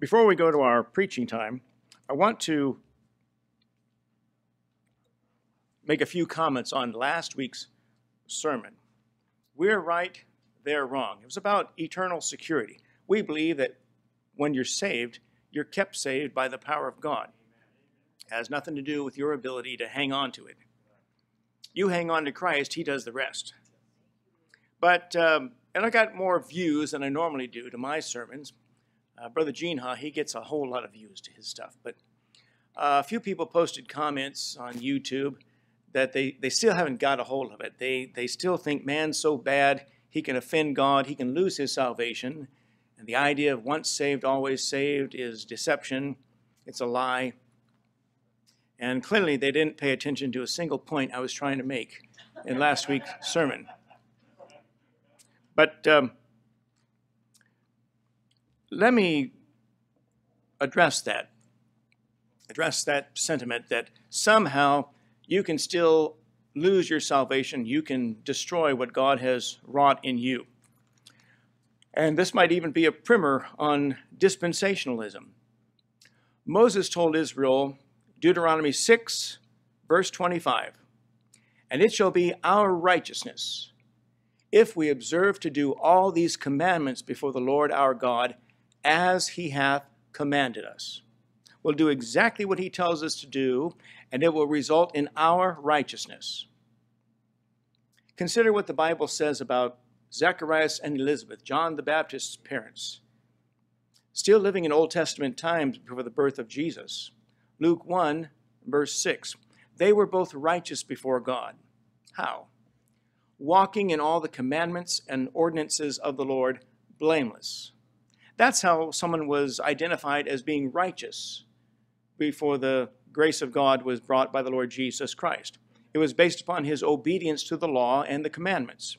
Before we go to our preaching time, I want to make a few comments on last week's sermon. We're right, they're wrong. It was about eternal security. We believe that when you're saved, you're kept saved by the power of God. It has nothing to do with your ability to hang on to it. You hang on to Christ, He does the rest. But, um, and I got more views than I normally do to my sermons. Uh, Brother Gene Ha, he gets a whole lot of views to his stuff. But uh, a few people posted comments on YouTube that they, they still haven't got a hold of it. They, they still think man's so bad, he can offend God, he can lose his salvation. And the idea of once saved, always saved is deception, it's a lie. And clearly, they didn't pay attention to a single point I was trying to make in last week's sermon. But um, let me address that, address that sentiment that somehow you can still lose your salvation, you can destroy what God has wrought in you. And this might even be a primer on dispensationalism. Moses told Israel, Deuteronomy 6, verse 25, And it shall be our righteousness if we observe to do all these commandments before the Lord our God as he hath commanded us. We'll do exactly what he tells us to do, and it will result in our righteousness. Consider what the Bible says about Zacharias and Elizabeth, John the Baptist's parents, still living in Old Testament times before the birth of Jesus. Luke 1, verse 6. They were both righteous before God. How? Walking in all the commandments and ordinances of the Lord, blameless. That's how someone was identified as being righteous before the grace of God was brought by the Lord Jesus Christ. It was based upon his obedience to the law and the commandments.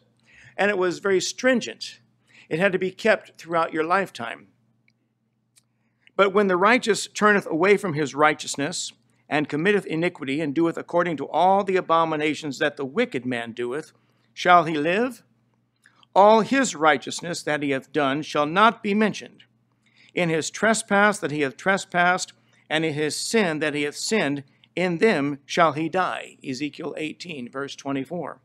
And it was very stringent. It had to be kept throughout your lifetime. But when the righteous turneth away from his righteousness, and committeth iniquity, and doeth according to all the abominations that the wicked man doeth, shall he live? All his righteousness that he hath done shall not be mentioned. In his trespass that he hath trespassed, and in his sin that he hath sinned, in them shall he die. Ezekiel 18, verse 24.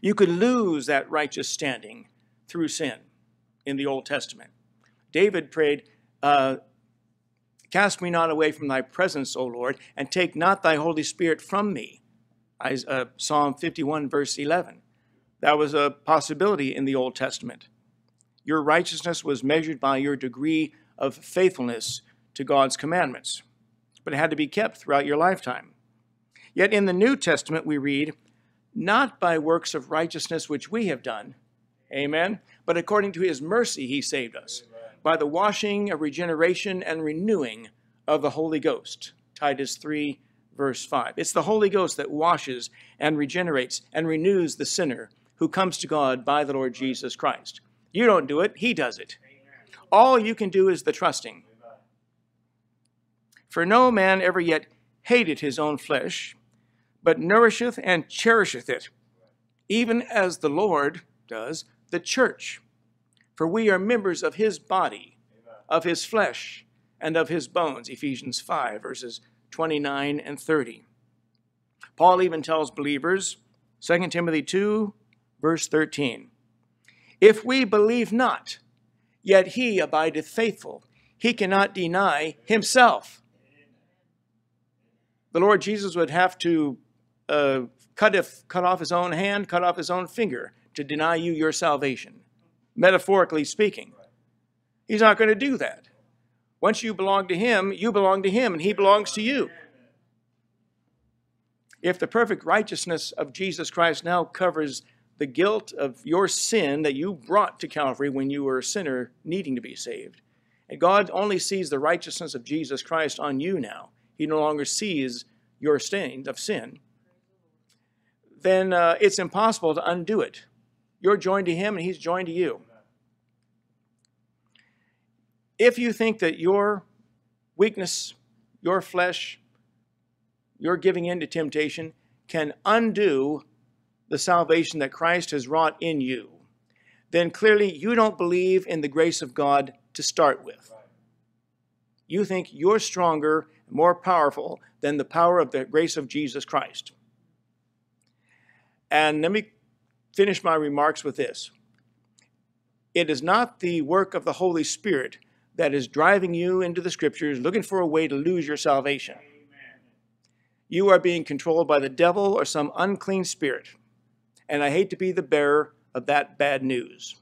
You could lose that righteous standing through sin in the Old Testament. David prayed, uh, Cast me not away from thy presence, O Lord, and take not thy Holy Spirit from me. I, uh, Psalm 51, verse 11. That was a possibility in the Old Testament. Your righteousness was measured by your degree of faithfulness to God's commandments, but it had to be kept throughout your lifetime. Yet in the New Testament, we read, Not by works of righteousness which we have done, amen, but according to his mercy he saved us, by the washing of regeneration and renewing of the Holy Ghost. Titus 3, verse 5. It's the Holy Ghost that washes and regenerates and renews the sinner who comes to God by the Lord Jesus Christ. You don't do it, he does it. All you can do is the trusting. For no man ever yet hated his own flesh, but nourisheth and cherisheth it, even as the Lord does the church. For we are members of his body, of his flesh, and of his bones. Ephesians 5, verses 29 and 30. Paul even tells believers, 2 Timothy 2, verse 13, If we believe not, yet he abideth faithful, he cannot deny himself the Lord Jesus would have to uh, cut, if, cut off his own hand, cut off his own finger to deny you your salvation, metaphorically speaking. He's not going to do that. Once you belong to him, you belong to him, and he belongs to you. If the perfect righteousness of Jesus Christ now covers the guilt of your sin that you brought to Calvary when you were a sinner needing to be saved, and God only sees the righteousness of Jesus Christ on you now, he no longer sees your stain of sin, then uh, it's impossible to undo it. You're joined to him and he's joined to you. If you think that your weakness, your flesh, your giving in to temptation can undo the salvation that Christ has wrought in you, then clearly you don't believe in the grace of God to start with. you think you're stronger, more powerful than the power of the grace of Jesus Christ. And let me finish my remarks with this. It is not the work of the Holy Spirit that is driving you into the scriptures looking for a way to lose your salvation. You are being controlled by the devil or some unclean spirit. And I hate to be the bearer of that bad news.